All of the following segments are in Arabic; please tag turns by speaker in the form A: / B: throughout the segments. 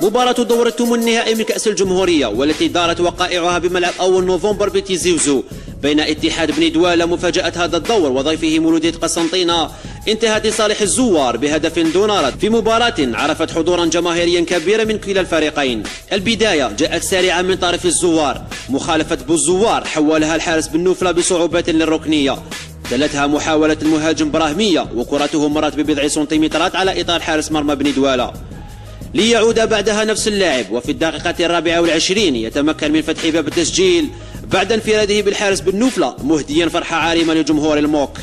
A: مباراة دور الثمن النهائي من كأس الجمهورية والتي دارت وقائعها بملعب أول نوفمبر بتيزي وزو بين اتحاد بني دوالة مفاجأة هذا الدور وضيفه مولودية قسنطينة انتهت لصالح الزوار بهدف دون رد. في مباراة عرفت حضورا جماهيريا كبيرا من كلا الفريقين. البداية جاءت سريعا من طرف الزوار. مخالفة بوزوار حولها الحارس بالنوفلة بصعوبة للركنية. دلتها محاولة المهاجم براهمية وكرته مرت ببضع سنتيمترات على إطار حارس مرمى بني دوالة ليعود بعدها نفس اللاعب. وفي الدقيقة الرابعة والعشرين يتمكن من فتح باب التسجيل بعد انفراده بالحارس بالنوفلة مهديا فرحة عارمة لجمهور الموك.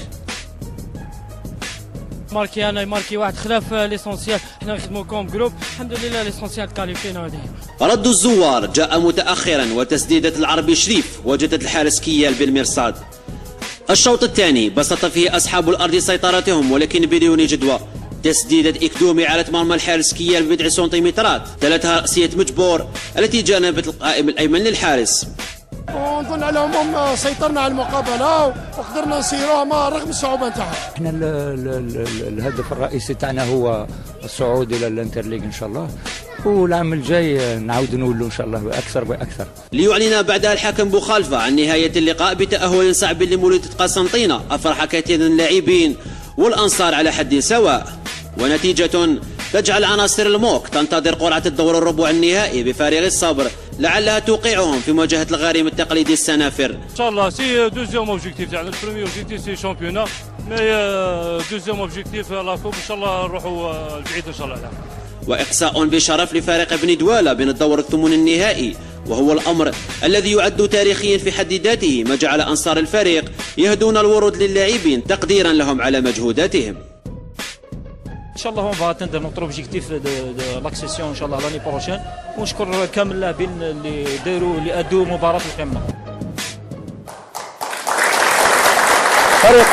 B: ماركي أنا ماركي واحد خلاف ليسونسيال. حنا نخدموا كوم جروب. الحمد لله ليسونسيال كاليفينا هذه
A: رد الزوار جاء متأخرا وتسديدة العربي شريف وجدت الحارس كيال بالمرصاد الشوط الثاني بسط فيه أصحاب الأرض سيطرتهم ولكن بدون جدوى. تسديدة إكدومي على مرمى الحارس كيال ببضع سنتيمترات. تلتها رأسية مجبور التي جانبت القائم الأيمن للحارس.
C: ونظن على العموم سيطرنا على المقابلة وقدرنا نسيروها ما رغم الصعوبة نتاعها.
D: إحنا ال ال ال الهدف الرئيسي تاعنا هو الصعود إلى ال inter-ligue إن شاء الله. والعام الجاي نعاود نولوا إن شاء الله بأكثر بأكثر.
A: ليعلن بعدها الحكم بوخالفة عن نهاية اللقاء بتأهل صعب لمولودية قسنطينة. أفرح كثيرا اللاعبين والأنصار على حد سواء. ونتيجة تجعل عناصر الموك تنتظر قرعة الدور الربع النهائي بفارغ الصبر. لعلها توقعهم في مواجهة الغريم التقليدي السنافر.
E: إن شاء الله c'est deuxième objectif تاعنا ال premier objectif c'est championnat mais deuxième objectif la coupe ان شاء الله نروحوا البعيد ان شاء الله العام
A: وإقصاء بشرف لفريق بني دوالة من الدور الثمن النهائي وهو الأمر الذي يعد تاريخيا في حد ذاته ما جعل أنصار الفريق يهدون الورود للاعبين تقديرا لهم على مجهوداتهم.
F: ان شاء الله atteindre notre objectif de, de l'accession ان شاء الله l'année prochaine ونشكر كامل اللاعبين اللي داروا اللي ادوا مباراه القمه
G: فريق